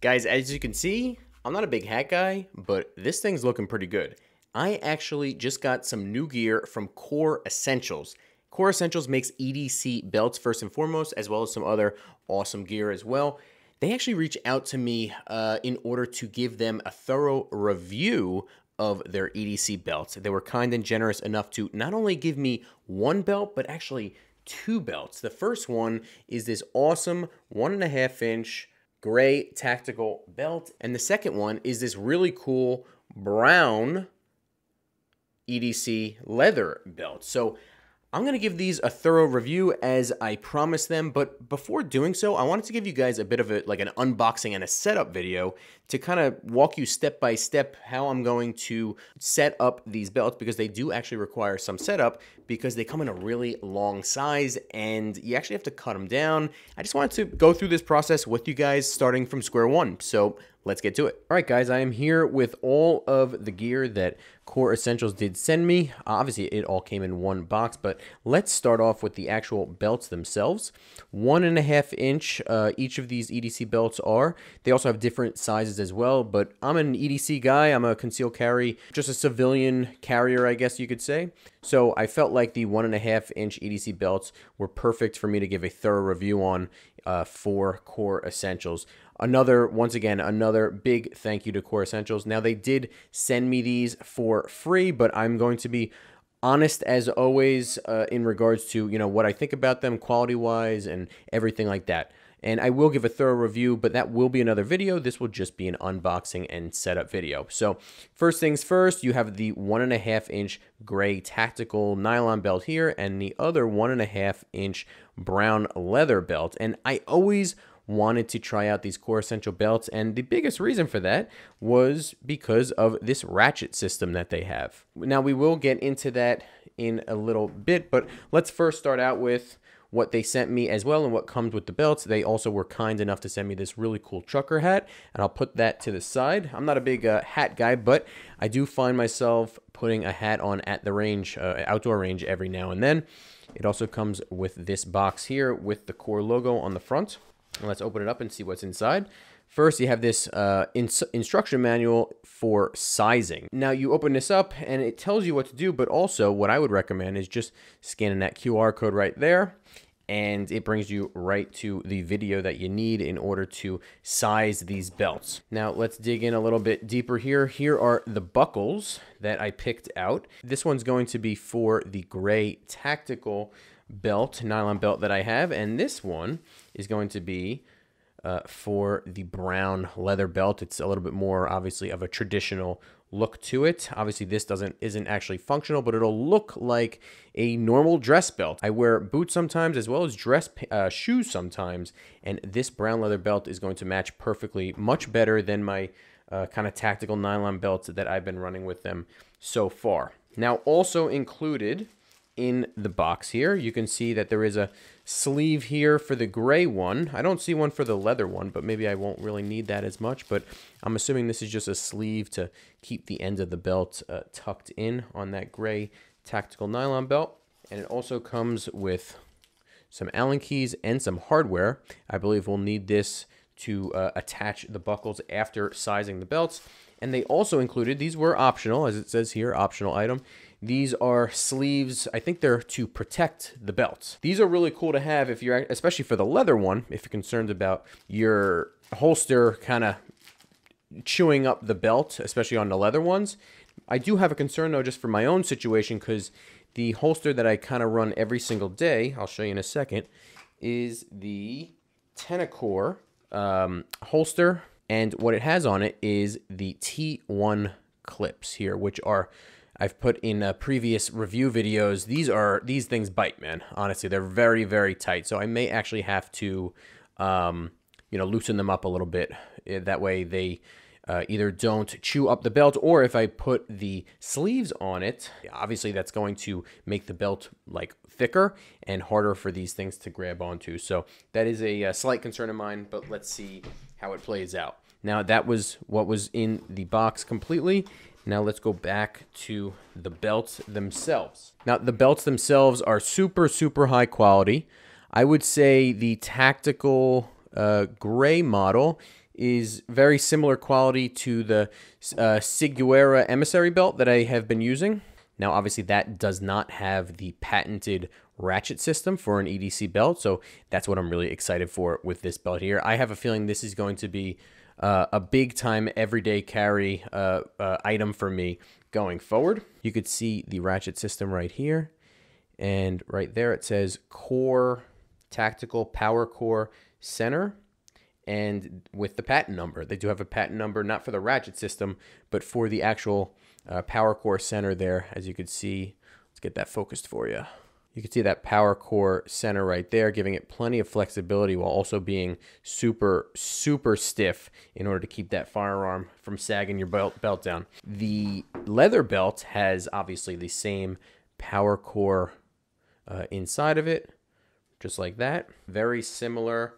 Guys, as you can see, I'm not a big hat guy, but this thing's looking pretty good. I actually just got some new gear from Kore Essentials. Kore Essentials makes EDC belts first and foremost, as well as some other awesome gear as well. They actually reached out to me uh, in order to give them a thorough review of their EDC belts. They were kind and generous enough to not only give me one belt, but actually two belts. The first one is this awesome one and a half inch gray tactical belt. And the second one is this really cool brown EDC leather belt. So I'm going to give these a thorough review as I promised them, but before doing so, I wanted to give you guys a bit of a like an unboxing and a setup video to kind of walk you step by step how I'm going to set up these belts because they do actually require some setup because they come in a really long size and you actually have to cut them down. I just wanted to go through this process with you guys starting from square one. So let's get to it. All right, guys, I am here with all of the gear that Kore Essentials did send me. Obviously, it all came in one box, but let's start off with the actual belts themselves. One and a half inch, uh, each of these EDC belts are. They also have different sizes as well, but I'm an EDC guy. I'm a concealed carry, just a civilian carrier, I guess you could say. So I felt like the one and a half inch EDC belts were perfect for me to give a thorough review on uh, for Kore Essentials. Another, once again, another big thank you to Kore Essentials. Now, they did send me these for free, but I'm going to be honest as always uh, in regards to, you know, what I think about them quality-wise and everything like that. And I will give a thorough review, but that will be another video. This will just be an unboxing and setup video. So first things first, you have the one and a half inch gray tactical nylon belt here and the other one and a half inch brown leather belt. And I always wanted to try out these Kore Essential belts and the biggest reason for that was because of this ratchet system that they have. Now we will get into that in a little bit, but let's first start out with what they sent me as well and what comes with the belts. They also were kind enough to send me this really cool trucker hat, and I'll put that to the side. I'm not a big uh, hat guy, but I do find myself putting a hat on at the range, uh, outdoor range every now and then. It also comes with this box here with the core logo on the front. Let's open it up and see what's inside. First, you have this uh, ins instruction manual for sizing. Now, you open this up and it tells you what to do, but also what I would recommend is just scanning that QR code right there and it brings you right to the video that you need in order to size these belts. Now let's dig in a little bit deeper here. Here are the buckles that I picked out. This one's going to be for the gray tactical belt, nylon belt that I have, and this one is going to be uh, for the brown leather belt. It's a little bit more obviously of a traditional look to it. Obviously this doesn't isn't actually functional, but it'll look like a normal dress belt. I wear boots sometimes as well as dress uh, shoes sometimes, and this brown leather belt is going to match perfectly, much better than my uh, kind of tactical nylon belts that I've been running with them so far. Now also included in the box here. You can see that there is a sleeve here for the gray one. I don't see one for the leather one, but maybe I won't really need that as much. But I'm assuming this is just a sleeve to keep the end of the belt uh, tucked in on that gray tactical nylon belt. And it also comes with some Allen keys and some hardware. I believe we'll need this to uh, attach the buckles after sizing the belts. And they also included, these were optional, as it says here, optional item. These are sleeves. I think they're to protect the belt. These are really cool to have if you're, especially for the leather one, if you're concerned about your holster kind of chewing up the belt, especially on the leather ones. I do have a concern though, just for my own situation, because the holster that I kind of run every single day, I'll show you in a second, is the Tenicor um, holster. And what it has on it is the T1 clips here, which are I've put in uh, previous review videos. These are these things bite, man. Honestly, they're very very tight. So I may actually have to, um, you know, loosen them up a little bit. Eh, that way they uh, either don't chew up the belt, or if I put the sleeves on it, obviously that's going to make the belt like thicker and harder for these things to grab onto. So that is a, a slight concern of mine. But let's see how it plays out. Now that was what was in the box completely. Now let's go back to the belts themselves. Now the belts themselves are super, super high quality. I would say the tactical uh, gray model is very similar quality to the uh, Siguera emissary belt that I have been using. Now, obviously, that does not have the patented ratchet system for an EDC belt, so that's what I'm really excited for with this belt here. I have a feeling this is going to be uh, a big time everyday carry uh, uh, item for me going forward. You could see the ratchet system right here, and right there it says Kore Tactical Power Core Center and with the patent number. They do have a patent number, not for the ratchet system, but for the actual uh, power core center there, as you can see. Let's get that focused for you. You can see that power Kore center right there, giving it plenty of flexibility while also being super, super stiff in order to keep that firearm from sagging your belt, belt down. The leather belt has obviously the same power core uh, inside of it, just like that. Very similar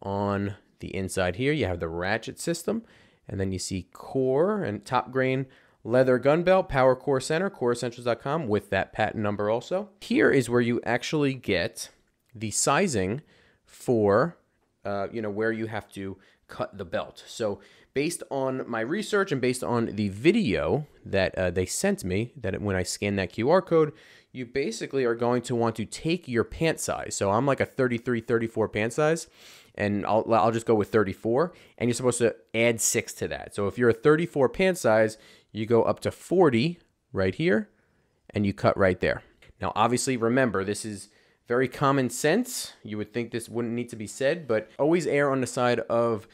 on the inside here. You have the ratchet system, and then you see core and top grain leather gun belt, power core center, koreessentials.com with that patent number also. Here is where you actually get the sizing for, uh, you know, where you have to cut the belt. So based on my research and based on the video that uh, they sent me, that when I scan that QR code, you basically are going to want to take your pant size. So I'm like a 33, 34 pant size and I'll, I'll just go with 34 and you're supposed to add six to that. So if you're a 34 pant size, you go up to 40 right here and you cut right there. Now, obviously, remember, this is very common sense. You would think this wouldn't need to be said, but always err on the side of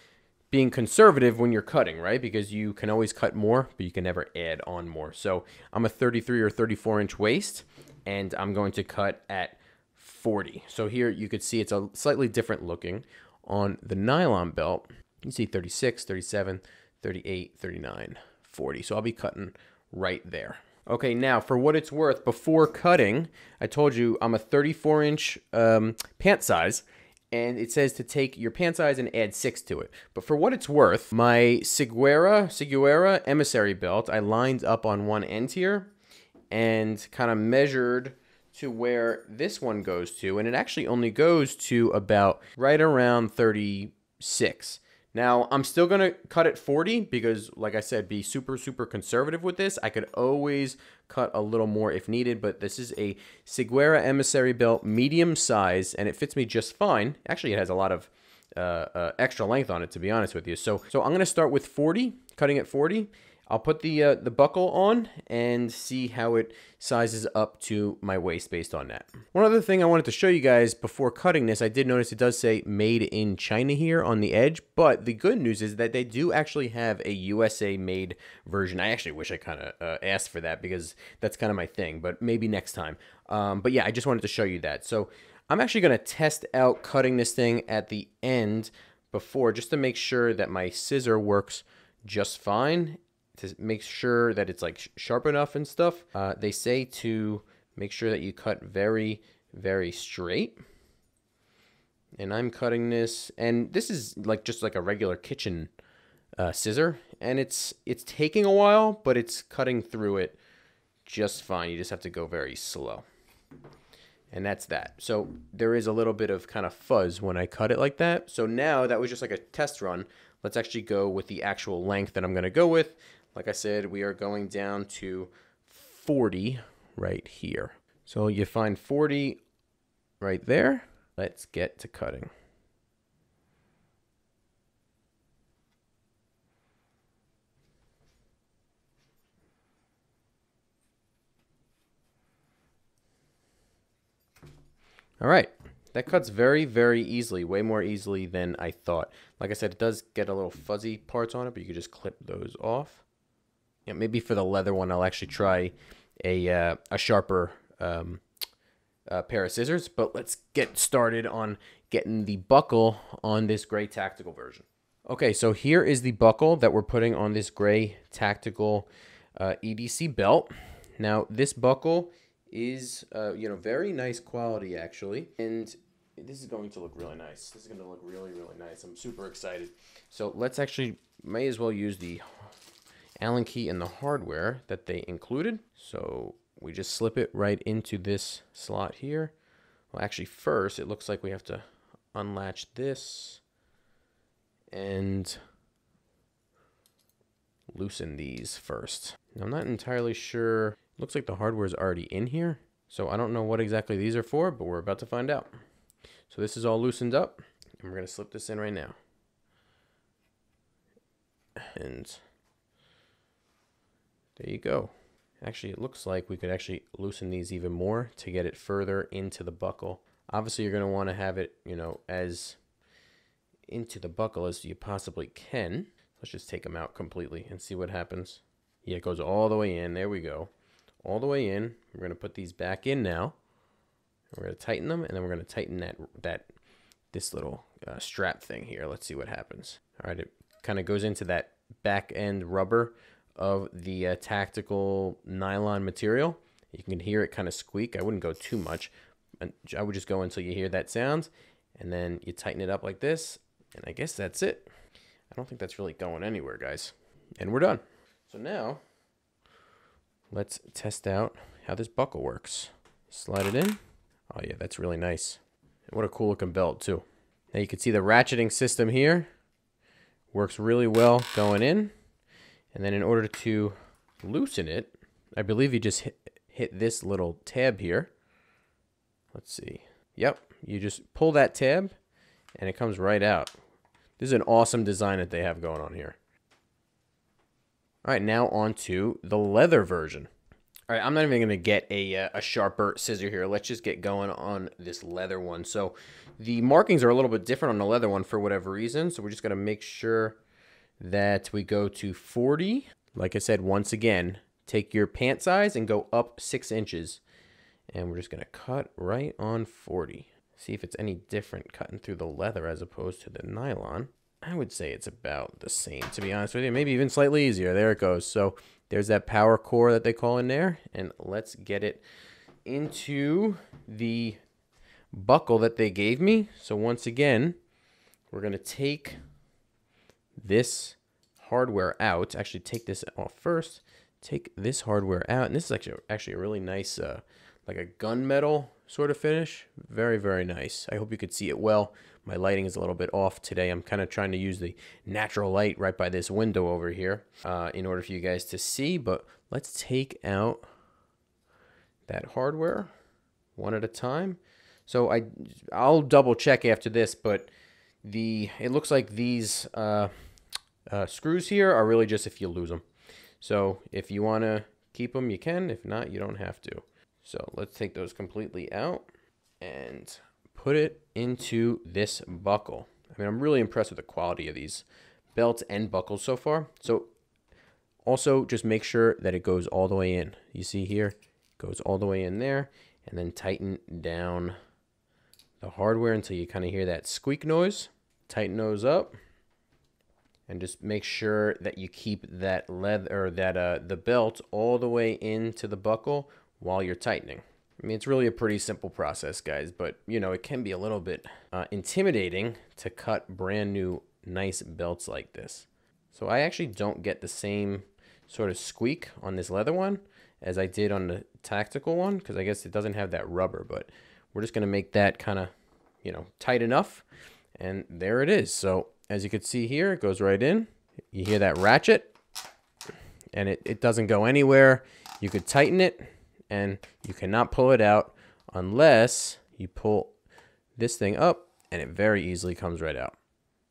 being conservative when you're cutting, right? Because you can always cut more, but you can never add on more. So I'm a 33 or 34 inch waist, and I'm going to cut at 40. So here you could see it's a slightly different looking. On the nylon belt, you see 36, 37, 38, 39. 40. So I'll be cutting right there. Okay, now for what it's worth, before cutting, I told you I'm a 34 inch um, pant size, and it says to take your pant size and add six to it. But for what it's worth, my Siguera, Siguera emissary belt, I lined up on one end here and kind of measured to where this one goes to, and it actually only goes to about right around 36. Now, I'm still going to cut at 40 because, like I said, be super, super conservative with this. I could always cut a little more if needed, but this is a Siguera Emissary belt, medium size, and it fits me just fine. Actually, it has a lot of uh, uh, extra length on it, to be honest with you. So, so I'm going to start with 40, cutting at 40, I'll put the uh, the buckle on and see how it sizes up to my waist based on that. One other thing I wanted to show you guys before cutting this, I did notice it does say made in China here on the edge, but the good news is that they do actually have a USA made version. I actually wish I kind of uh, asked for that because that's kind of my thing, but maybe next time. Um, but yeah, I just wanted to show you that. So I'm actually going to test out cutting this thing at the end before just to make sure that my scissor works just fine to make sure that it's like sharp enough and stuff. Uh, they say to make sure that you cut very, very straight. And I'm cutting this, and this is like just like a regular kitchen uh, scissor, and it's it's taking a while, but it's cutting through it just fine. You just have to go very slow. And that's that. So there is a little bit of kind of fuzz when I cut it like that. So now that was just like a test run. Let's actually go with the actual length that I'm going to go with. Like I said, we are going down to 40 right here. So you find 40 right there. Let's get to cutting. All right. That cuts very, very easily, way more easily than I thought. Like I said, it does get a little fuzzy parts on it, but you can just clip those off you know, maybe for the leather one, I'll actually try a uh, a sharper um, uh, pair of scissors. But let's get started on getting the buckle on this gray tactical version. Okay, so here is the buckle that we're putting on this gray tactical uh, EDC belt. Now, this buckle is, uh, you know, very nice quality actually, and this is going to look really nice. This is going to look really, really nice. I'm super excited. So let's actually, may as well use the Allen key and the hardware that they included. So we just slip it right into this slot here. Well, actually first, it looks like we have to unlatch this and loosen these first. I'm not entirely sure. Looks like the hardware is already in here. So I don't know what exactly these are for, but we're about to find out. So this is all loosened up. And we're going to slip this in right now. And there you go. Actually, it looks like we could actually loosen these even more to get it further into the buckle. Obviously, you're going to want to have it, you know, as into the buckle as you possibly can. Let's just take them out completely and see what happens. Yeah, it goes all the way in. There we go. All the way in. We're going to put these back in now. We're going to tighten them, and then we're going to tighten that that this little uh, strap thing here. Let's see what happens. All right, it kind of goes into that back end rubber of the uh, tactical nylon material. You can hear it kind of squeak. I wouldn't go too much. I would just go until you hear that sound, and then you tighten it up like this, and I guess that's it. I don't think that's really going anywhere, guys. And we're done. So now, let's test out how this buckle works. Slide it in. Oh yeah, that's really nice. And what a cool looking belt too. Now you can see the ratcheting system here works really well going in. And then in order to loosen it, I believe you just hit, hit this little tab here. Let's see. Yep, you just pull that tab and it comes right out. This is an awesome design that they have going on here. All right, now on to the leather version. All right, I'm not even going to get a, uh, a sharper scissor here. Let's just get going on this leather one. So the markings are a little bit different on the leather one for whatever reason. So we're just going to make sure that we go to 40. Like I said, once again, take your pant size and go up six inches. And we're just going to cut right on 40. See if it's any different cutting through the leather as opposed to the nylon. I would say it's about the same, to be honest with you. Maybe even slightly easier. There it goes. So there's that power core that they call in there. And let's get it into the buckle that they gave me. So once again, we're going to take this hardware out. Actually, take this off first. Take this hardware out. And this is actually, actually a really nice, uh, like a gunmetal sort of finish. Very, very nice. I hope you could see it well. My lighting is a little bit off today. I'm kind of trying to use the natural light right by this window over here uh, in order for you guys to see. But let's take out that hardware one at a time. So I, I'll double check after this, but the it looks like these uh, uh, screws here are really just if you lose them. So if you want to keep them, you can. If not, you don't have to. So let's take those completely out and put it into this buckle. I mean, I'm really impressed with the quality of these belts and buckles so far. So also just make sure that it goes all the way in. You see here, goes all the way in there and then tighten down the hardware until you kind of hear that squeak noise. Tighten those up and just make sure that you keep that leather or that uh, the belt all the way into the buckle while you're tightening. I mean, it's really a pretty simple process, guys, but you know, it can be a little bit uh, intimidating to cut brand new nice belts like this. So I actually don't get the same sort of squeak on this leather one as I did on the tactical one because I guess it doesn't have that rubber, but we're just going to make that kind of, you know, tight enough. And there it is. So as you can see here, it goes right in. You hear that ratchet and it, it doesn't go anywhere. You could tighten it and you cannot pull it out unless you pull this thing up and it very easily comes right out.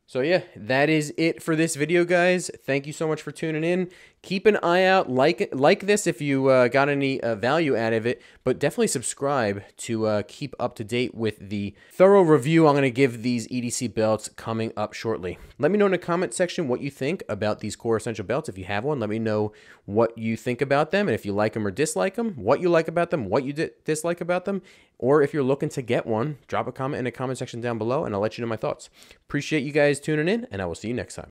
So yeah, that is it for this video, guys. Thank you so much for tuning in. Keep an eye out, like like this if you uh, got any uh, value out of it, but definitely subscribe to uh, keep up to date with the thorough review I'm going to give these EDC belts coming up shortly. Let me know in the comment section what you think about these Kore Essential belts. If you have one, let me know what you think about them and if you like them or dislike them, what you like about them, what you dislike about them, or if you're looking to get one, drop a comment in the comment section down below and I'll let you know my thoughts. Appreciate you guys tuning in, and I will see you next time.